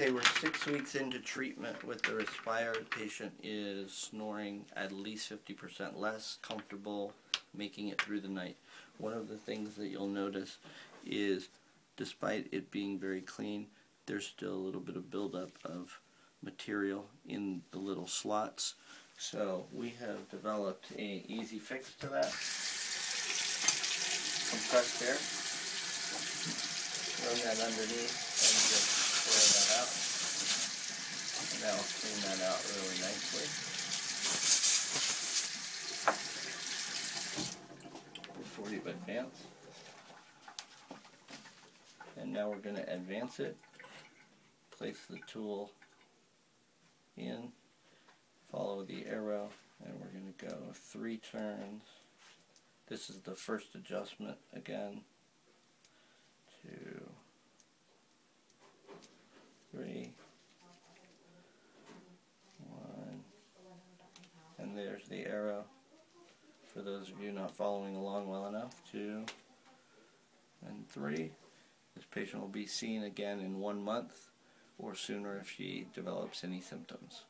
Okay, we're six weeks into treatment with the Respire. The patient is snoring at least 50% less, comfortable, making it through the night. One of the things that you'll notice is, despite it being very clean, there's still a little bit of buildup of material in the little slots. So we have developed an easy fix to that. Compressed air. Run that underneath that out. That'll that out really nicely. Before you advance. And now we're going to advance it. Place the tool in, follow the arrow, and we're going to go three turns. This is the first adjustment again. Two, three, one, and there's the arrow. For those of you not following along well enough, two and three. This patient will be seen again in one month or sooner if she develops any symptoms.